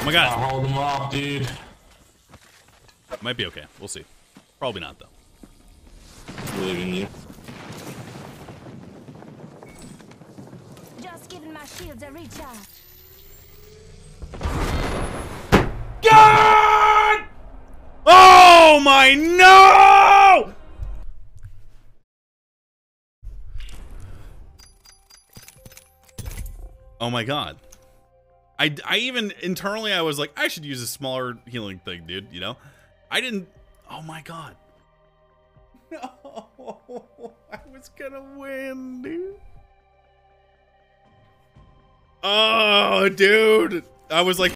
Oh my god. I'll hold him off, dude. Might be okay. We'll see. Probably not though. Believe in you. Just giving my shields a recharge. God! Oh my no! Oh my god. I, I even internally I was like I should use a smaller healing thing, dude, you know? I didn't Oh my god. No. I was to win, dude. Oh, dude. I was like